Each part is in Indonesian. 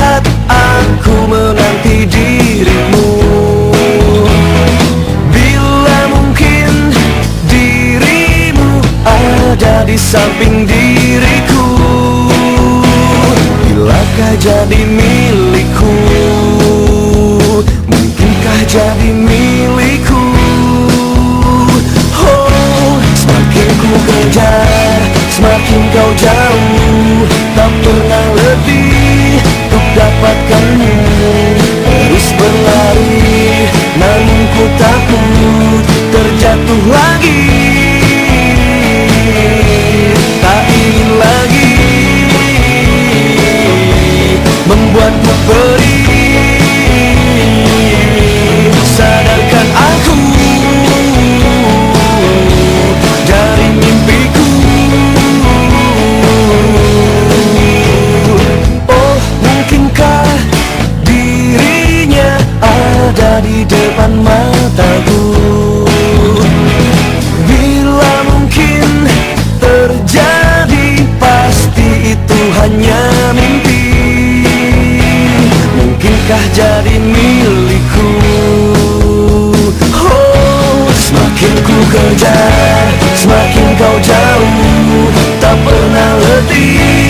melihat aku menanti dirimu. Bila mungkin dirimu ada di samping diriku Bilakah jadi milikku? Mungkinkah jadi milikku? Oh, semakin ku kejar Semakin kau jauh Tak pernah lebih We kamu mengejar Semakin kau jauh Tak pernah letih.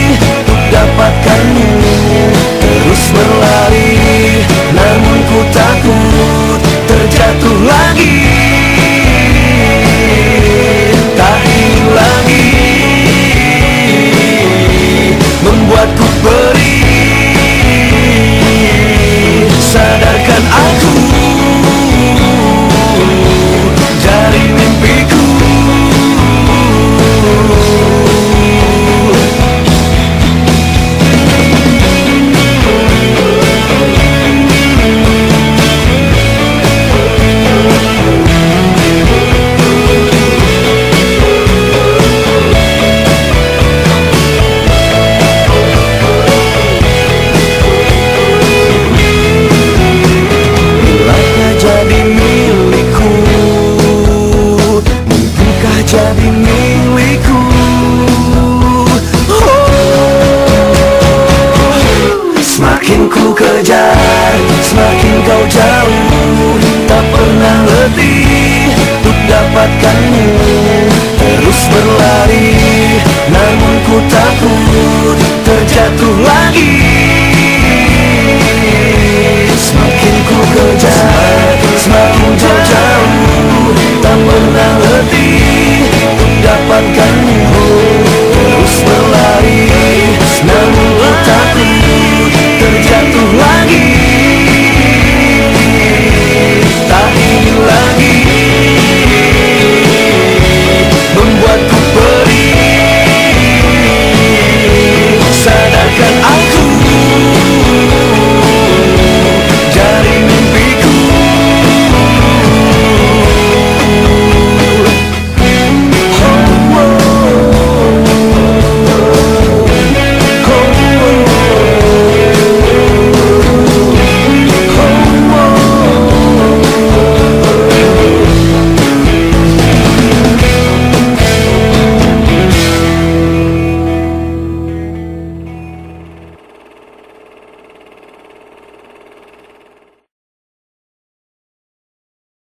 jatuh lagi.